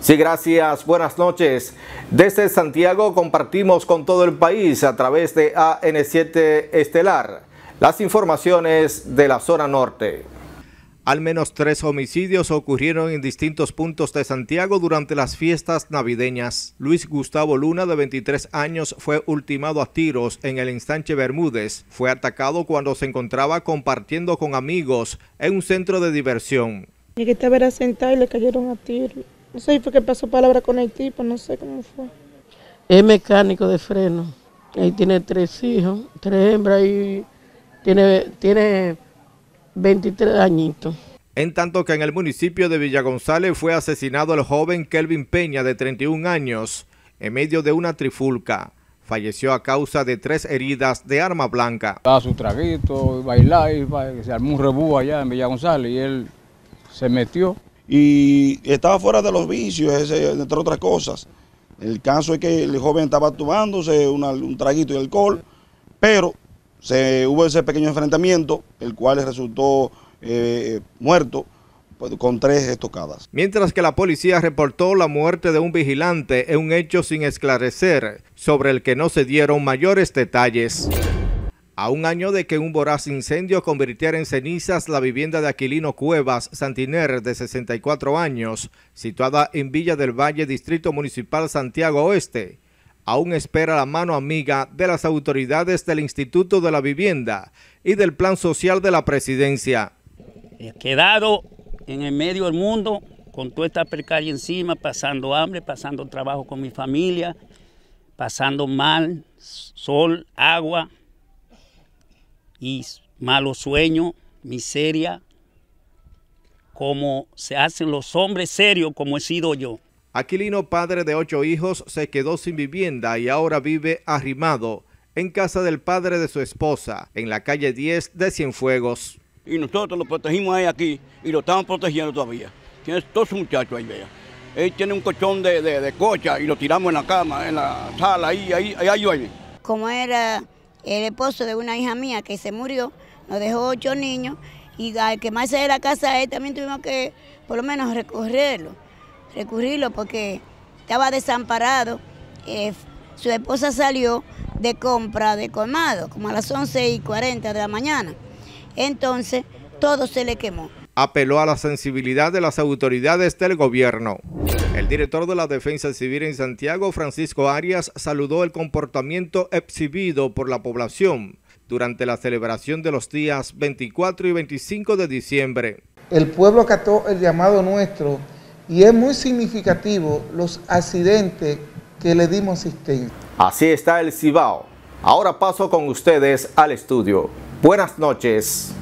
Sí, gracias. Buenas noches. Desde Santiago compartimos con todo el país a través de AN7 Estelar las informaciones de la zona norte. Al menos tres homicidios ocurrieron en distintos puntos de Santiago durante las fiestas navideñas. Luis Gustavo Luna, de 23 años, fue ultimado a tiros en el instante Bermúdez. Fue atacado cuando se encontraba compartiendo con amigos en un centro de diversión. Y que estaba sentado y le cayeron a tiros. No sé, fue que pasó palabra con el tipo, no sé cómo fue. Es mecánico de freno. Ahí tiene tres hijos, tres hembras y tiene, tiene 23 añitos. En tanto que en el municipio de Villa González fue asesinado el joven Kelvin Peña de 31 años en medio de una trifulca. Falleció a causa de tres heridas de arma blanca. Daba su traguito, bailar, se armó un rebú allá en Villa González y él se metió y estaba fuera de los vicios, entre otras cosas. El caso es que el joven estaba tomándose un traguito de alcohol, pero se, hubo ese pequeño enfrentamiento, el cual resultó eh, muerto pues, con tres estocadas. Mientras que la policía reportó la muerte de un vigilante en un hecho sin esclarecer, sobre el que no se dieron mayores detalles. A un año de que un voraz incendio convirtiera en cenizas la vivienda de Aquilino Cuevas Santiner, de 64 años, situada en Villa del Valle, Distrito Municipal Santiago Oeste, aún espera la mano amiga de las autoridades del Instituto de la Vivienda y del Plan Social de la Presidencia. He quedado en el medio del mundo con toda esta precaria encima, pasando hambre, pasando trabajo con mi familia, pasando mal, sol, agua, y malo sueño, miseria, como se hacen los hombres serios como he sido yo. Aquilino, padre de ocho hijos, se quedó sin vivienda y ahora vive arrimado en casa del padre de su esposa, en la calle 10 de Cienfuegos. Y nosotros lo protegimos ahí aquí y lo estamos protegiendo todavía. Tiene todos sus muchachos ahí, vea. Él tiene un colchón de, de, cocha y lo tiramos en la cama, en la sala, ahí, ahí, ahí, ahí. Como era el esposo de una hija mía que se murió, nos dejó ocho niños y al quemarse de la casa él también tuvimos que por lo menos recurrirlo, recurrirlo porque estaba desamparado. Eh, su esposa salió de compra de colmado, como a las 11 y 40 de la mañana. Entonces, todo se le quemó. Apeló a la sensibilidad de las autoridades del gobierno. El director de la Defensa Civil en Santiago, Francisco Arias, saludó el comportamiento exhibido por la población durante la celebración de los días 24 y 25 de diciembre. El pueblo acató el llamado nuestro y es muy significativo los accidentes que le dimos asistencia. Así está el Cibao. Ahora paso con ustedes al estudio. Buenas noches.